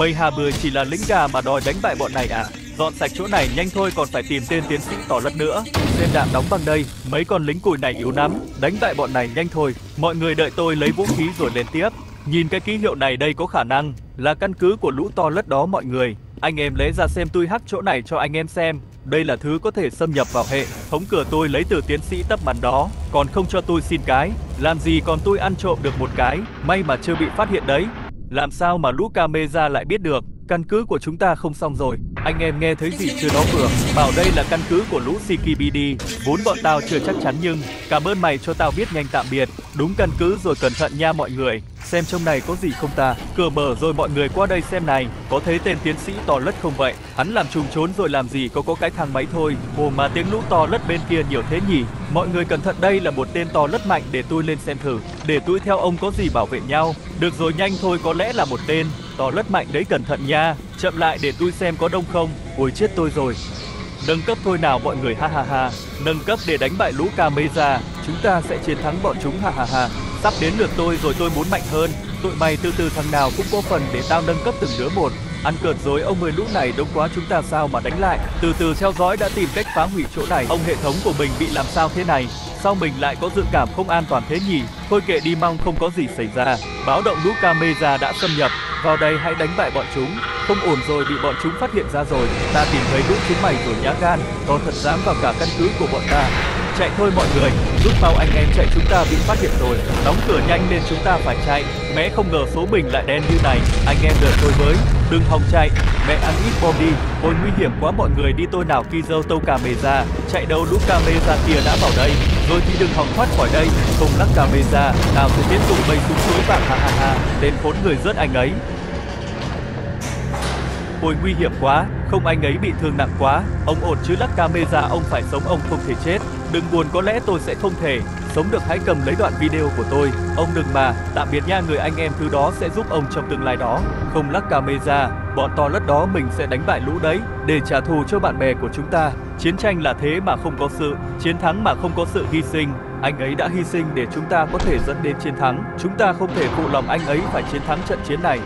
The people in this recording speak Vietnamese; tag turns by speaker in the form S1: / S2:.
S1: Mây Hà Bưởi chỉ là lính gà mà đòi đánh bại bọn này à? Dọn sạch chỗ này nhanh thôi còn phải tìm tên tiến sĩ tỏ lất nữa. Tên đạn đóng bằng đây, mấy con lính cùi này yếu lắm. Đánh bại bọn này nhanh thôi. Mọi người đợi tôi lấy vũ khí rồi lên tiếp. Nhìn cái ký hiệu này đây có khả năng là căn cứ của lũ to lất đó mọi người. Anh em lấy ra xem tôi hắc chỗ này cho anh em xem. Đây là thứ có thể xâm nhập vào hệ thống cửa tôi lấy từ tiến sĩ tấp bắn đó, còn không cho tôi xin cái. Làm gì còn tôi ăn trộm được một cái, may mà chưa bị phát hiện đấy. Làm sao mà lũ camera lại biết được? Căn cứ của chúng ta không xong rồi. Anh em nghe thấy gì chưa đó vừa? Bảo đây là căn cứ của lũ CKBD. Vốn bọn tao chưa chắc chắn nhưng, cảm ơn mày cho tao biết nhanh tạm biệt. Đúng căn cứ rồi cẩn thận nha mọi người. Xem trong này có gì không ta? Cửa mở rồi mọi người qua đây xem này. Có thấy tên tiến sĩ to lất không vậy? Hắn làm trùng trốn rồi làm gì có có cái thang máy thôi. Ồ mà tiếng lũ to lất bên kia nhiều thế nhỉ? Mọi người cẩn thận, đây là một tên to lất mạnh để tôi lên xem thử. Để tôi theo ông có gì bảo vệ nhau. Được rồi, nhanh thôi, có lẽ là một tên. To lất mạnh đấy, cẩn thận nha. Chậm lại để tôi xem có đông không. Ôi, chết tôi rồi. Nâng cấp thôi nào, mọi người, ha ha ha. Nâng cấp để đánh bại lũ Kameza. Chúng ta sẽ chiến thắng bọn chúng, ha ha ha. Sắp đến lượt tôi rồi, tôi muốn mạnh hơn. Tụi mày từ từ thằng nào cũng có phần để tao nâng cấp từng đứa một. Ăn cợt rồi, ông mười lũ này đông quá chúng ta sao mà đánh lại. Từ từ theo dõi đã tìm cách phá hủy chỗ này. Ông hệ thống của mình bị làm sao thế này? Sao mình lại có dự cảm không an toàn thế nhỉ? Thôi kệ đi, mong không có gì xảy ra. Báo động lũ camera đã xâm nhập. Vào đây hãy đánh bại bọn chúng. Không ổn rồi, bị bọn chúng phát hiện ra rồi. Ta tìm thấy lũ chúng mày rồi nhá gan. To thật dám vào cả căn cứ của bọn ta. Chạy thôi mọi người, rút mau anh em chạy chúng ta bị phát hiện rồi. Đóng cửa nhanh nên chúng ta phải chạy. Mẹ không ngờ số bình lại đen như này. Anh em đợi tôi với. Đừng hòng chạy. Mẹ ăn ít bom đi. Ôi nguy hiểm quá mọi người đi tôi nào khi dâu tâu cà mê ra. Chạy đâu lũ cà mê ra kia đã vào đây. Rồi thì đừng hòng thoát khỏi đây. Không lắc cà mê ra. Nào sẽ tiếp tục bay xuống suối vàng ha ha ha. Tên khốn người rớt anh ấy. Ôi nguy hiểm quá, không anh ấy bị thương nặng quá. Ông ổn chứ lắc camera ông phải sống ông không thể chết. Đừng buồn có lẽ tôi sẽ không thể. Sống được hãy cầm lấy đoạn video của tôi. Ông đừng mà, tạm biệt nha người anh em thứ đó sẽ giúp ông trong tương lai đó. Không lắc camera, bọn to lất đó mình sẽ đánh bại lũ đấy để trả thù cho bạn bè của chúng ta. Chiến tranh là thế mà không có sự, chiến thắng mà không có sự hy sinh. Anh ấy đã hy sinh để chúng ta có thể dẫn đến chiến thắng. Chúng ta không thể phụ lòng anh ấy phải chiến thắng trận chiến này.